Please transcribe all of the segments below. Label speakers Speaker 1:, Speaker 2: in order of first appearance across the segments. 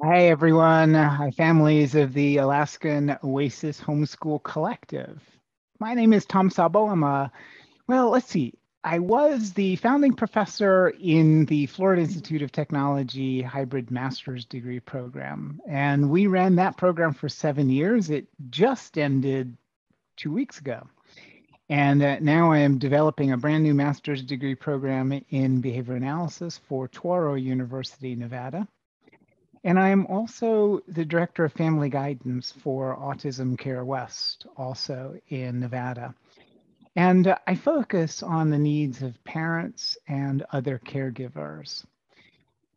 Speaker 1: Hi, everyone. Hi, families of the Alaskan Oasis Homeschool Collective. My name is Tom Szabo. I'm a, well, let's see. I was the founding professor in the Florida Institute of Technology hybrid master's degree program. And we ran that program for seven years. It just ended two weeks ago. And uh, now I am developing a brand new master's degree program in behavior analysis for Touro University, Nevada. And I am also the director of family guidance for Autism Care West, also in Nevada. And I focus on the needs of parents and other caregivers.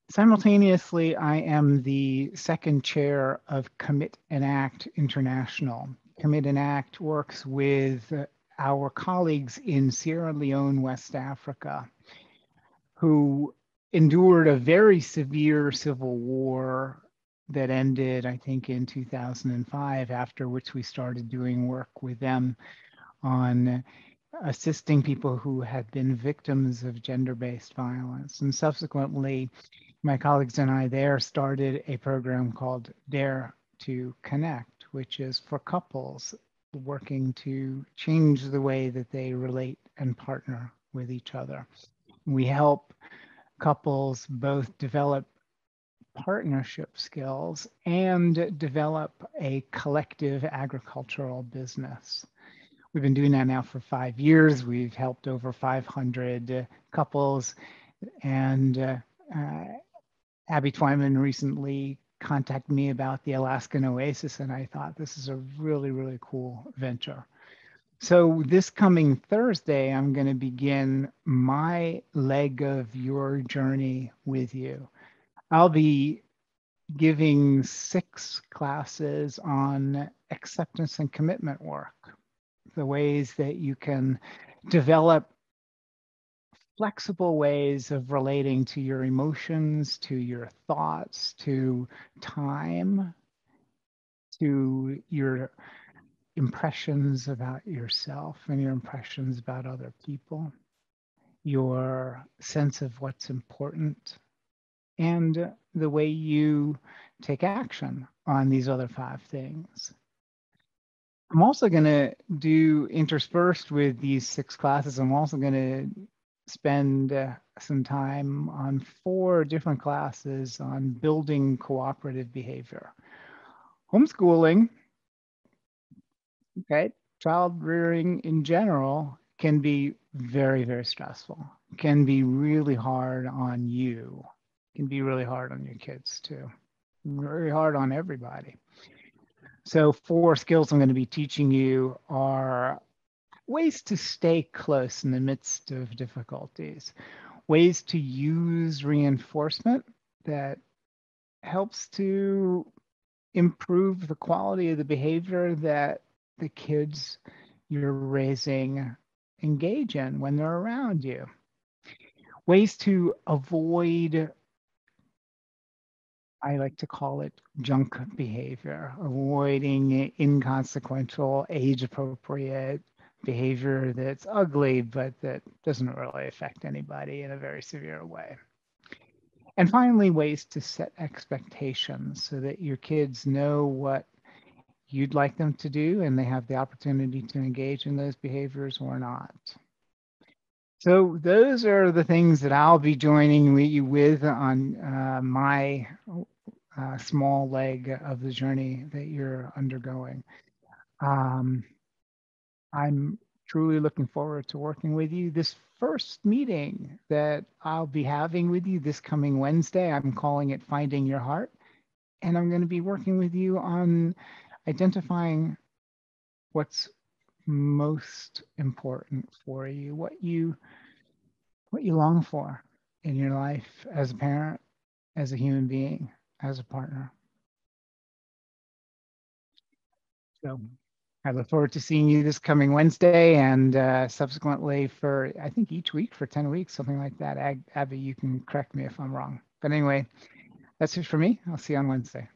Speaker 1: Simultaneously, I am the second chair of Commit and Act International. Commit and Act works with our colleagues in Sierra Leone, West Africa, who endured a very severe civil war that ended, I think, in 2005, after which we started doing work with them on assisting people who had been victims of gender based violence. And subsequently, my colleagues and I there started a program called Dare to Connect, which is for couples working to change the way that they relate and partner with each other. We help couples both develop partnership skills and develop a collective agricultural business. We've been doing that now for five years. We've helped over 500 couples. And uh, uh, Abby Twyman recently contacted me about the Alaskan Oasis, and I thought this is a really, really cool venture. So this coming Thursday, I'm going to begin my leg of your journey with you. I'll be giving six classes on acceptance and commitment work, the ways that you can develop flexible ways of relating to your emotions, to your thoughts, to time, to your impressions about yourself and your impressions about other people, your sense of what's important, and the way you take action on these other five things. I'm also going to do interspersed with these six classes, I'm also going to spend uh, some time on four different classes on building cooperative behavior. Homeschooling okay, child rearing in general can be very, very stressful, can be really hard on you, can be really hard on your kids too, very hard on everybody. So, four skills I'm going to be teaching you are ways to stay close in the midst of difficulties, ways to use reinforcement that helps to improve the quality of the behavior that the kids you're raising engage in when they're around you. Ways to avoid, I like to call it junk behavior, avoiding inconsequential, age appropriate behavior that's ugly, but that doesn't really affect anybody in a very severe way. And finally, ways to set expectations so that your kids know what you'd like them to do and they have the opportunity to engage in those behaviors or not. So those are the things that I'll be joining you with on uh, my uh, small leg of the journey that you're undergoing. Um, I'm truly looking forward to working with you. This first meeting that I'll be having with you this coming Wednesday, I'm calling it Finding Your Heart. And I'm going to be working with you on identifying what's most important for you, what you what you long for in your life as a parent, as a human being, as a partner. So I look forward to seeing you this coming Wednesday and uh, subsequently for, I think each week for 10 weeks, something like that. Abby, you can correct me if I'm wrong. But anyway, that's it for me. I'll see you on Wednesday.